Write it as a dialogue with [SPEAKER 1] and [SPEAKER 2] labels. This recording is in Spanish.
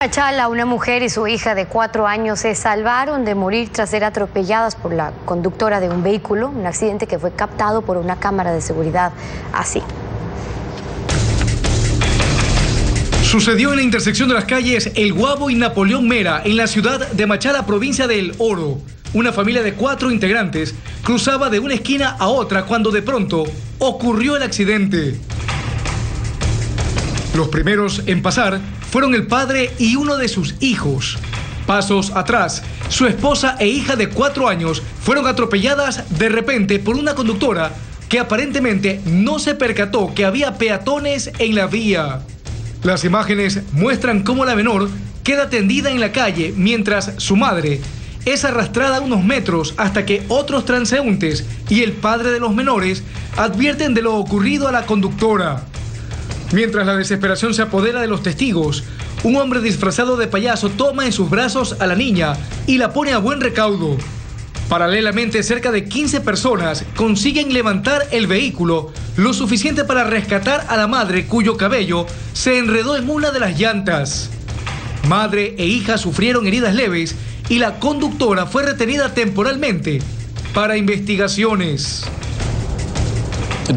[SPEAKER 1] Machala, una mujer y su hija de cuatro años se salvaron de morir tras ser atropelladas por la conductora de un vehículo, un accidente que fue captado por una cámara de seguridad así.
[SPEAKER 2] Sucedió en la intersección de las calles El Guabo y Napoleón Mera, en la ciudad de Machala, provincia del Oro. Una familia de cuatro integrantes cruzaba de una esquina a otra cuando de pronto ocurrió el accidente. Los primeros en pasar fueron el padre y uno de sus hijos. Pasos atrás, su esposa e hija de cuatro años fueron atropelladas de repente por una conductora que aparentemente no se percató que había peatones en la vía. Las imágenes muestran cómo la menor queda tendida en la calle mientras su madre es arrastrada unos metros hasta que otros transeúntes y el padre de los menores advierten de lo ocurrido a la conductora. Mientras la desesperación se apodera de los testigos, un hombre disfrazado de payaso toma en sus brazos a la niña y la pone a buen recaudo. Paralelamente, cerca de 15 personas consiguen levantar el vehículo lo suficiente para rescatar a la madre cuyo cabello se enredó en una de las llantas. Madre e hija sufrieron heridas leves y la conductora fue retenida temporalmente para investigaciones.